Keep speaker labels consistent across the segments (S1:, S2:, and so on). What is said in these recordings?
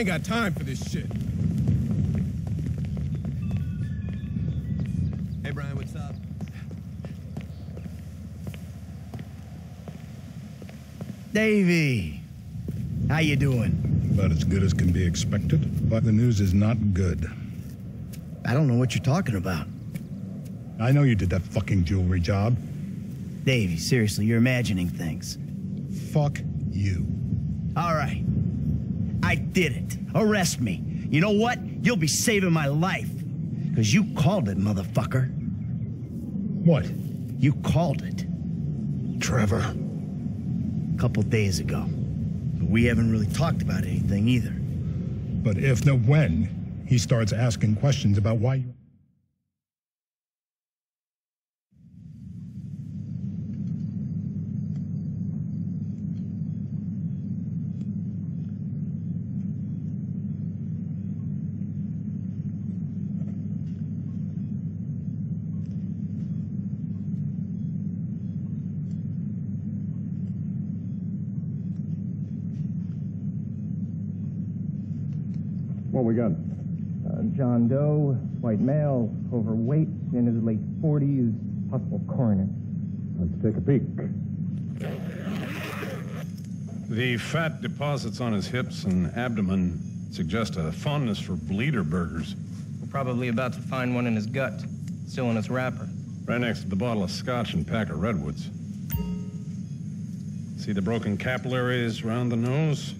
S1: ain't got time for this shit.
S2: Hey, Brian, what's up?
S3: Davey, how you doing?
S4: About as good as can be expected, but the news is not good.
S3: I don't know what you're talking about.
S4: I know you did that fucking jewelry job.
S3: Davey, seriously, you're imagining things.
S4: Fuck you.
S3: All right. I did it. Arrest me. You know what? You'll be saving my life. Because you called it, motherfucker.
S4: What?
S3: You called it.
S4: Trevor.
S3: A couple days ago. But we haven't really talked about anything either.
S4: But if, no, when, he starts asking questions about why you.
S5: We got?
S6: Uh, John Doe, white male, overweight, in his late 40s, possible coroner.
S5: Let's take a peek.
S7: The fat deposits on his hips and abdomen suggest a fondness for bleeder burgers.
S8: We're probably about to find one in his gut, still in its wrapper.
S7: Right next to the bottle of scotch and pack of redwoods. See the broken capillaries around the nose?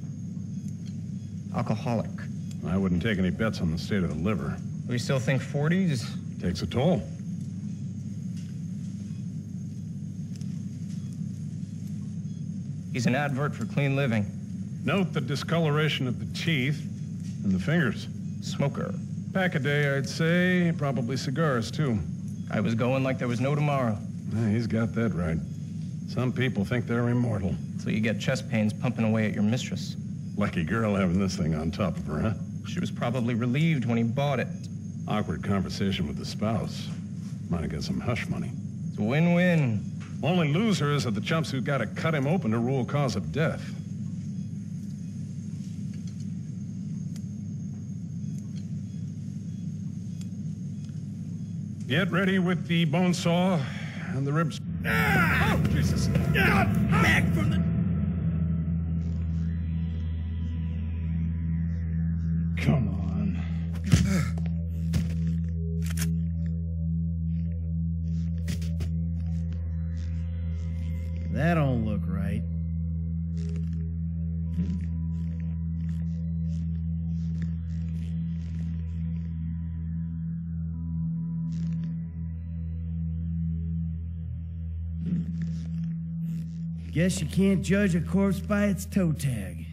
S8: Alcoholic.
S7: I wouldn't take any bets on the state of the liver.
S8: We still think 40s?
S7: Takes a toll.
S8: He's an advert for clean living.
S7: Note the discoloration of the teeth and the fingers.
S8: Smoker.
S7: Pack a day, I'd say. Probably cigars, too.
S8: I was going like there was no tomorrow.
S7: Yeah, he's got that right. Some people think they're immortal.
S8: So you get chest pains pumping away at your mistress.
S7: Lucky girl having this thing on top of her, huh?
S8: She was probably relieved when he bought it.
S7: Awkward conversation with the spouse. Might have got some hush money.
S8: It's a win-win.
S7: Only losers are the chumps who gotta cut him open to rule cause of death. Get ready with the bone saw and the ribs.
S1: Ah! Oh, Jesus!
S3: Guess you can't judge a corpse by its toe tag.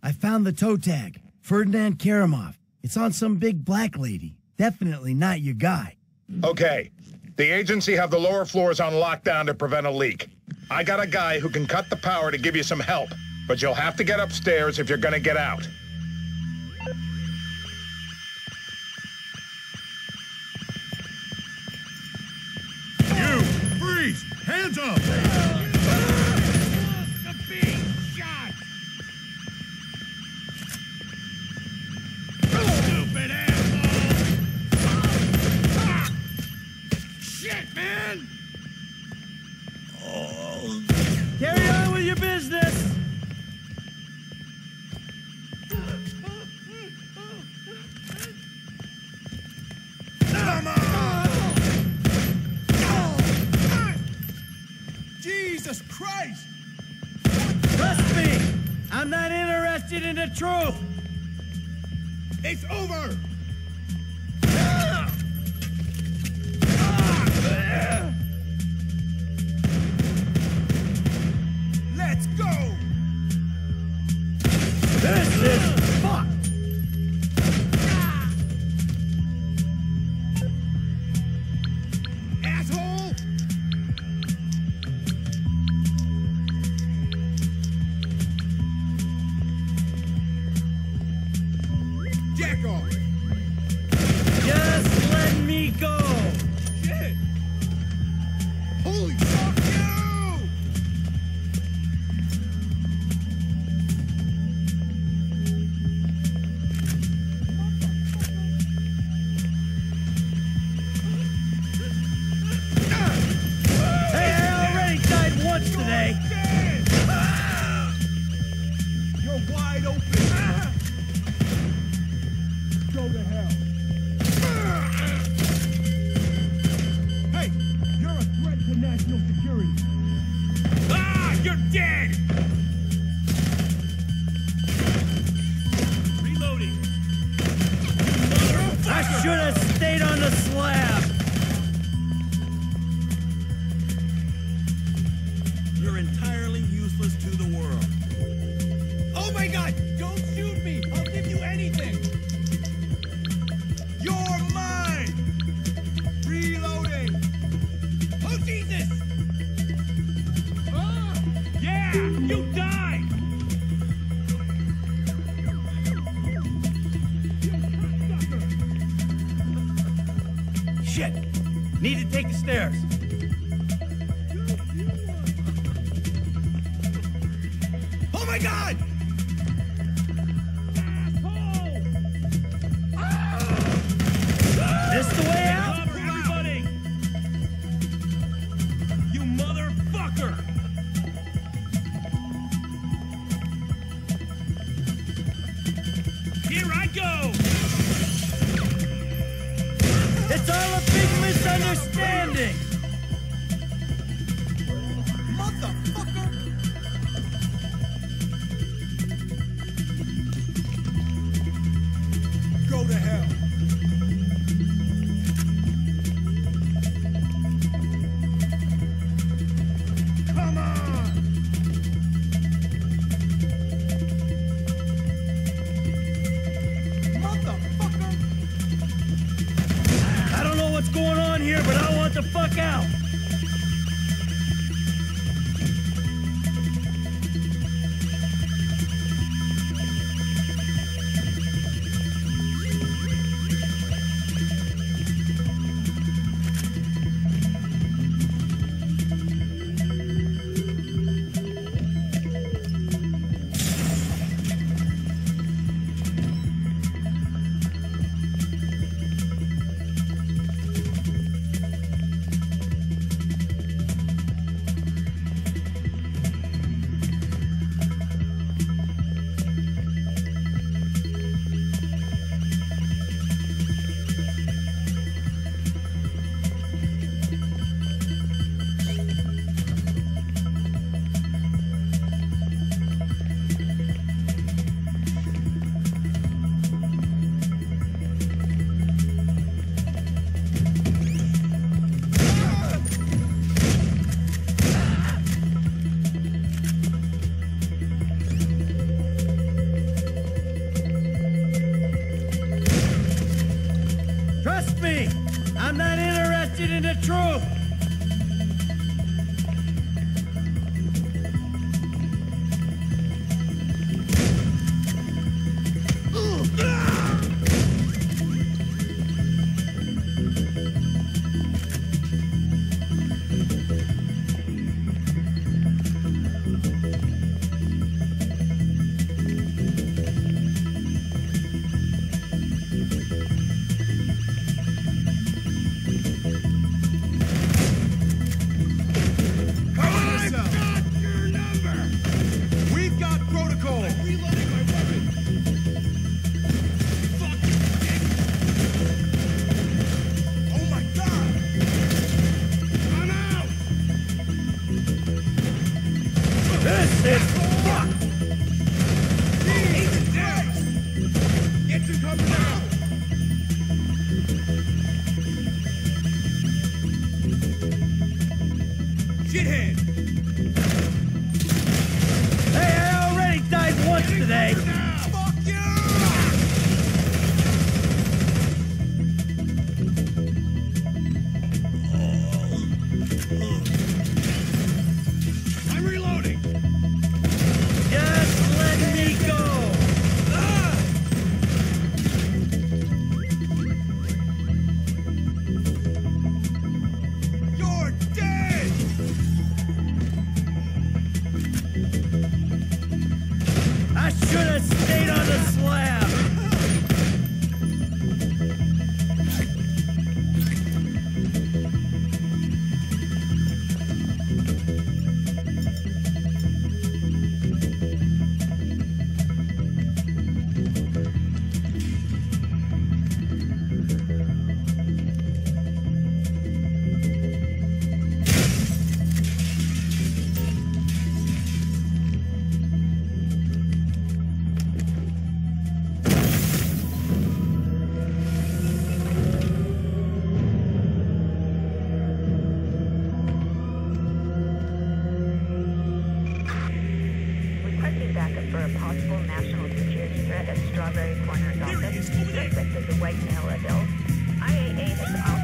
S3: I found the toe tag. Ferdinand Kerimov. It's on some big black lady. Definitely not your guy.
S9: Okay. The agency have the lower floors on lockdown to prevent a leak. I got a guy who can cut the power to give you some help, but you'll have to get upstairs if you're gonna get out.
S3: The truth!
S1: It's over! useless to the
S3: the fuck out! truth. Hey, I already died once today!
S2: A possible national security threat at Strawberry Corner's office. Suspect is a white male adult. IAA has authorized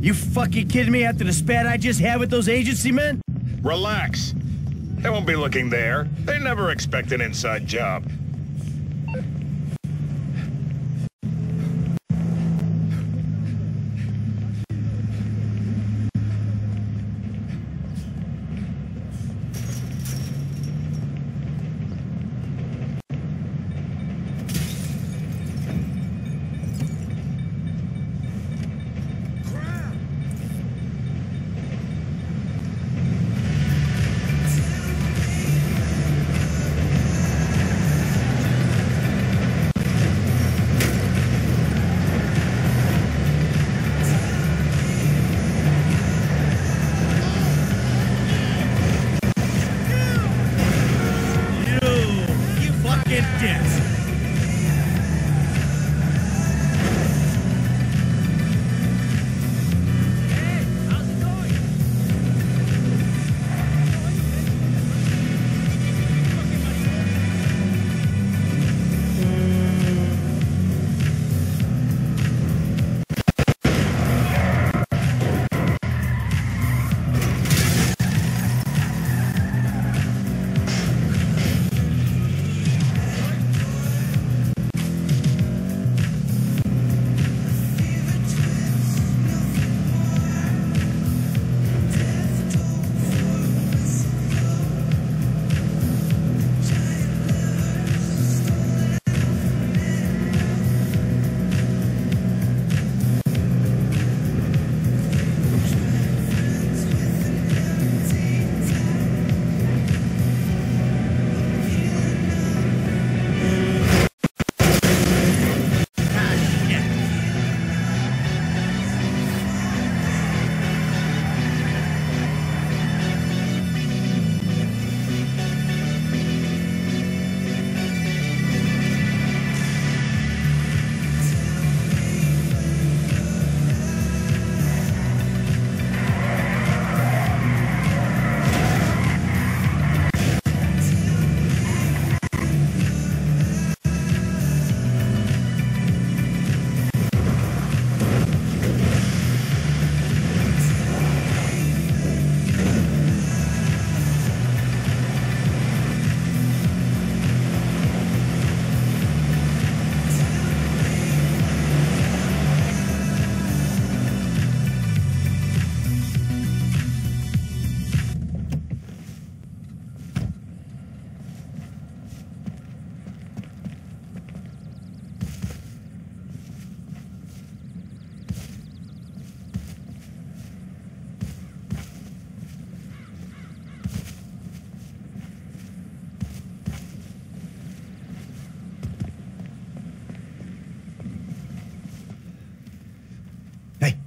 S3: You fucking kidding me after the spat I just had with those agency men?
S9: Relax. They won't be looking there. They never expect an inside job.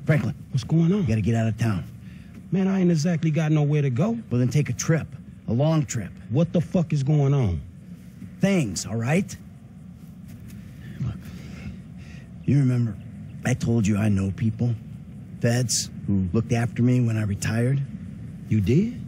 S3: Franklin.
S10: What's going on?
S3: You gotta get out of town.
S10: Man, I ain't exactly got nowhere to go.
S3: Well, then take a trip. A long trip.
S10: What the fuck is going on?
S3: Things, all right? Look, you remember I told you I know people, feds, who looked after me when I retired?
S10: You did?